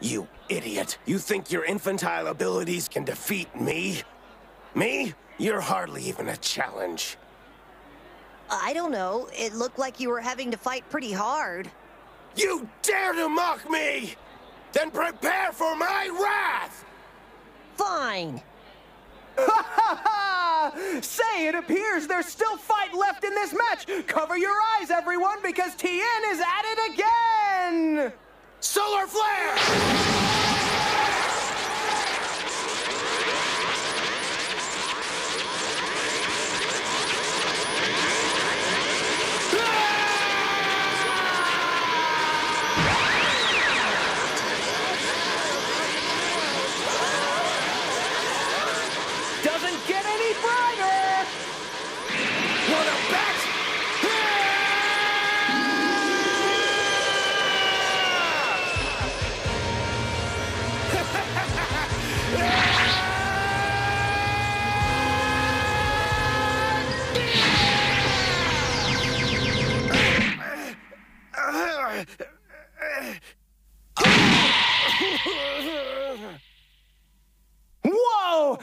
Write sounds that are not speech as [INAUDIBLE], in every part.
You idiot. You think your infantile abilities can defeat me? Me? You're hardly even a challenge. I don't know. It looked like you were having to fight pretty hard. You dare to mock me? Then prepare for my wrath! Fine. [LAUGHS] Say, it appears there's still fight left in this match. Cover your eyes, everyone, because Tien is at it again! Solar flare! Doesn't get any brighter! Wanna bet?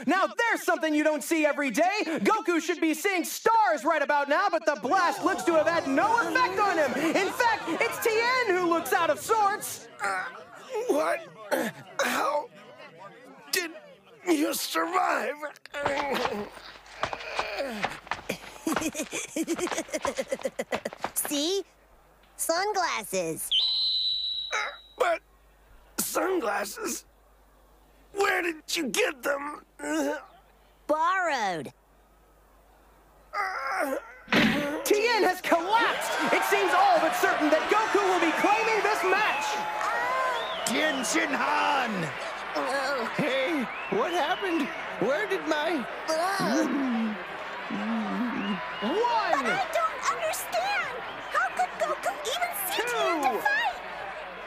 Now there's something you don't see every day. Goku should be seeing stars right about now, but the blast looks to have had no effect on him. In fact, it's Tien who looks out of sorts. Uh, what? How did you survive? [LAUGHS] See? Sunglasses. Uh, but sunglasses? Where did you get them? Borrowed. Tien has collapsed. It seems all but certain that Goku will be claiming this match. Tien Shin Han! Hey, what happened? Where did my... One, I don't understand. How could Goku even see Tien to fight?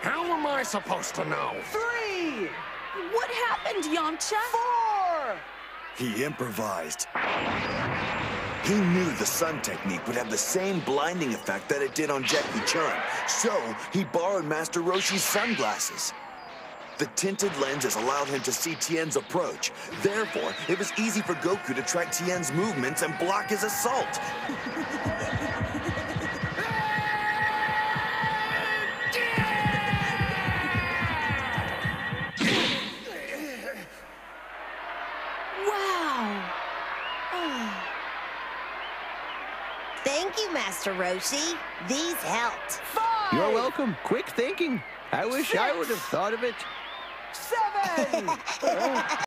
How am I supposed to know? three, What happened, Yamcha? four. He improvised. He knew the sun technique would have the same blinding effect that it did on Jackie Chun, so he borrowed Master Roshi's sunglasses. The tinted lenses allowed him to see Tien's approach. Therefore, it was easy for Goku to track Tien's movements and block his assault. [LAUGHS] Thank you, Master Roshi. These helped. Five. You're welcome. Quick thinking. I wish I would have thought of it. Seven. [LAUGHS]